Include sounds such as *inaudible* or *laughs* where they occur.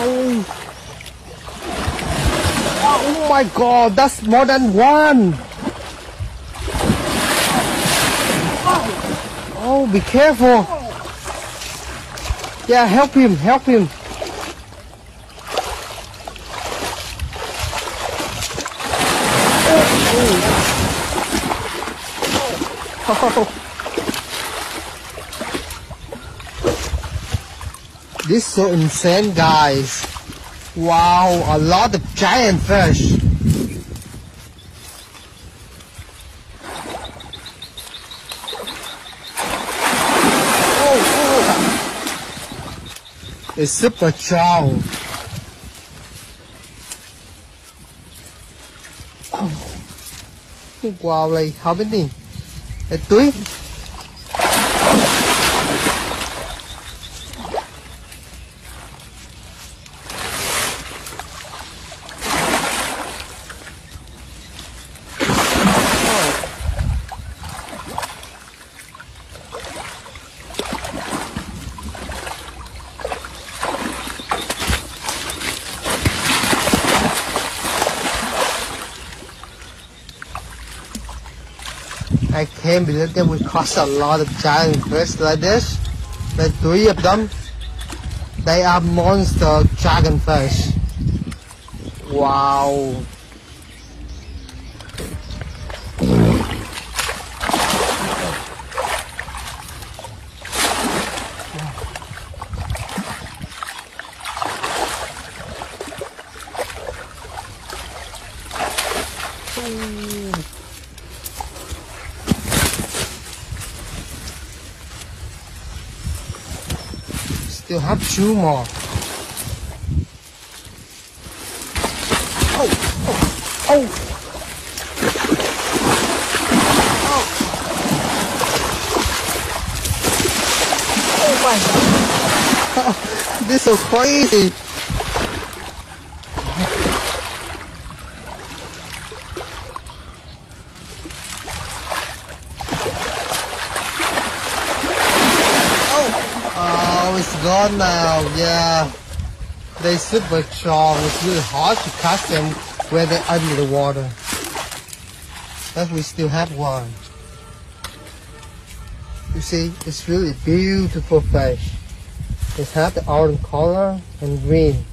Oh. oh my god, that's more than one. Oh, be careful. Yeah, help him, help him. Oh. *laughs* This is so insane, guys. Wow, a lot of giant fish. Oh, oh. It's super strong. Wow, like how many? A three? I can't believe that we caught a lot of giant fish like this. The three of them, they are monster dragonfish. Wow. Still have two more. Oh, oh, oh. Oh my oh, oh. oh, god. *laughs* this is so crazy. Oh, it's gone now. Yeah. They super strong. It's really hard to catch them when they're under the water. But we still have one. You see, it's really beautiful fish. It has the orange color and green.